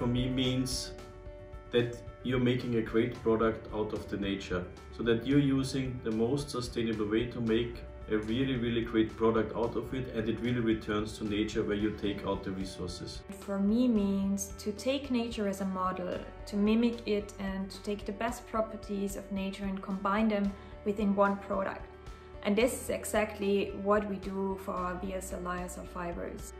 for me means that you're making a great product out of the nature. So that you're using the most sustainable way to make a really, really great product out of it and it really returns to nature where you take out the resources. For me means to take nature as a model, to mimic it and to take the best properties of nature and combine them within one product. And this is exactly what we do for our VEOCEL lyocell fibers.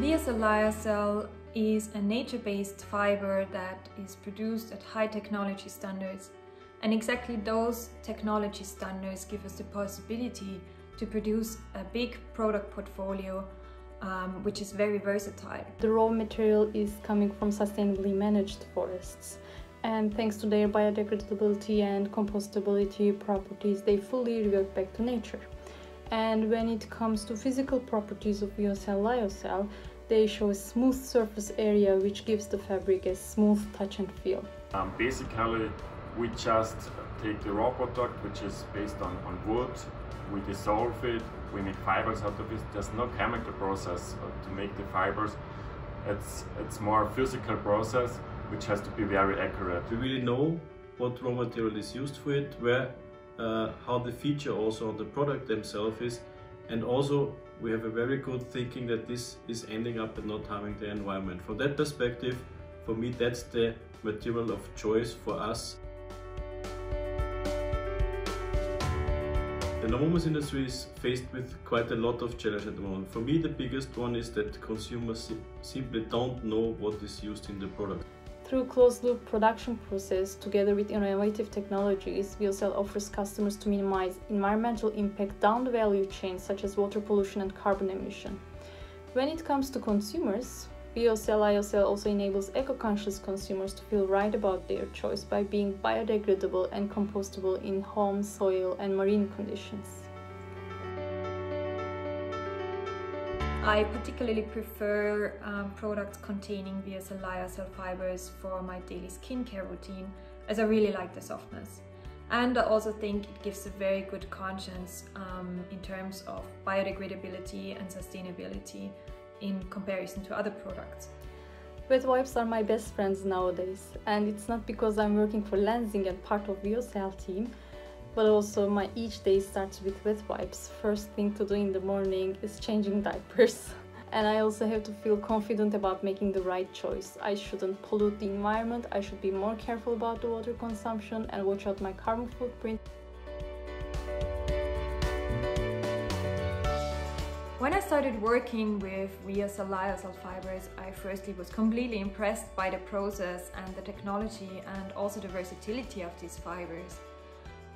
Lyocell is a nature-based fiber that is produced at high technology standards and exactly those technology standards give us the possibility to produce a big product portfolio um, which is very versatile. The raw material is coming from sustainably managed forests and thanks to their biodegradability and compostability properties they fully revert back to nature. And when it comes to physical properties of VEOCEL lyocell, they show a smooth surface area which gives the fabric a smooth touch and feel. Um, basically we just take the raw product which is based on, on wood, we dissolve it, we make fibers out of it. There's no chemical process uh, to make the fibers. It's, it's more a physical process which has to be very accurate. We really know what raw material is used for it, where, uh, how the feature also on the product themselves is, and also we have a very good thinking that this is ending up and not harming the environment. From that perspective, for me that's the material of choice for us. The nonwovens industry is faced with quite a lot of challenge at the moment. For me the biggest one is that consumers simply don't know what is used in the product. Through closed-loop production process, together with innovative technologies, VEOCEL offers customers to minimize environmental impact down the value chain, such as water pollution and carbon emission. When it comes to consumers, VEOCEL lyocell also enables eco-conscious consumers to feel right about their choice by being biodegradable and compostable in home, soil and marine conditions. I particularly prefer um, products containing VEOCEL lyocell fibers for my daily skincare routine as I really like the softness. And I also think it gives a very good conscience um, in terms of biodegradability and sustainability in comparison to other products. Wet wipes are my best friends nowadays and it's not because I'm working for Lenzing and part of VEOCEL team but also my each day starts with wet wipes. First thing to do in the morning is changing diapers. and I also have to feel confident about making the right choice. I shouldn't pollute the environment, I should be more careful about the water consumption and watch out my carbon footprint. When I started working with VEOCEL lyocell fibers, I firstly was completely impressed by the process and the technology and also the versatility of these fibers.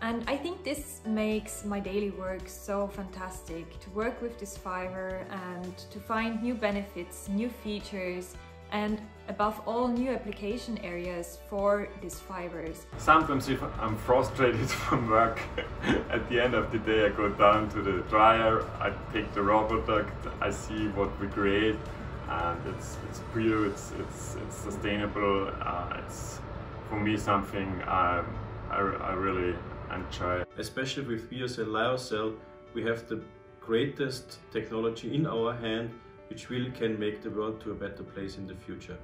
And I think this makes my daily work so fantastic to work with this fiber and to find new benefits, new features and above all new application areas for these fibers. Sometimes if I'm frustrated from work, at the end of the day I go down to the dryer, I take the raw product, I see what we create and it's, it's pure, it's, it's, it's sustainable, uh, it's for me something um, I, I really and. Especially with VEOCEL lyocell, we have the greatest technology in our hand which really can make the world to a better place in the future.